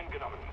eingenommen.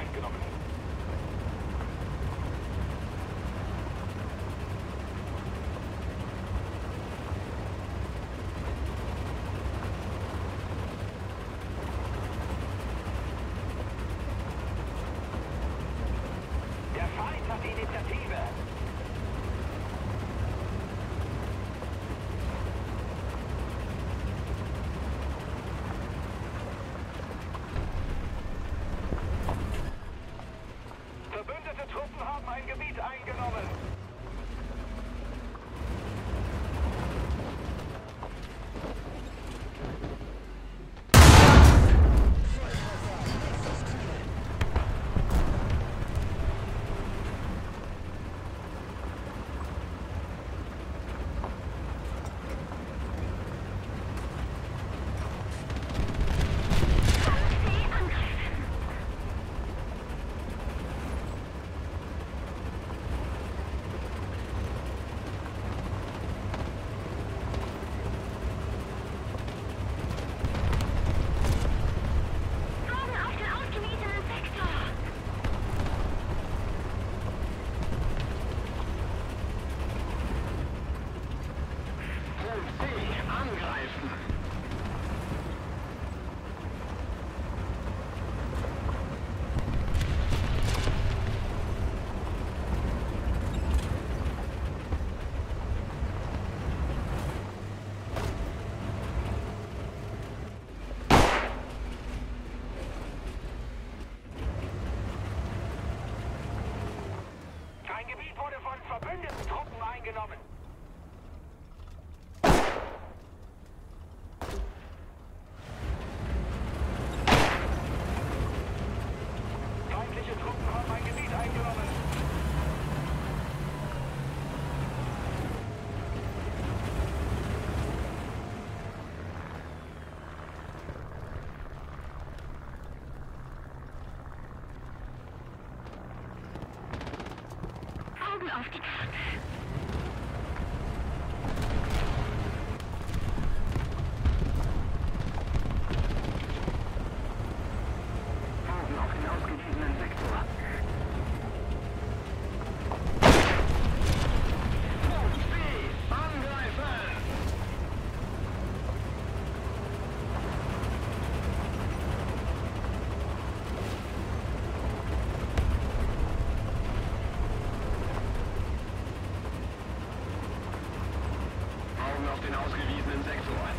eingenommen. Ein Gebiet wurde von verbündeten Truppen eingenommen. auf die Karte. den ausgewiesenen Sektor.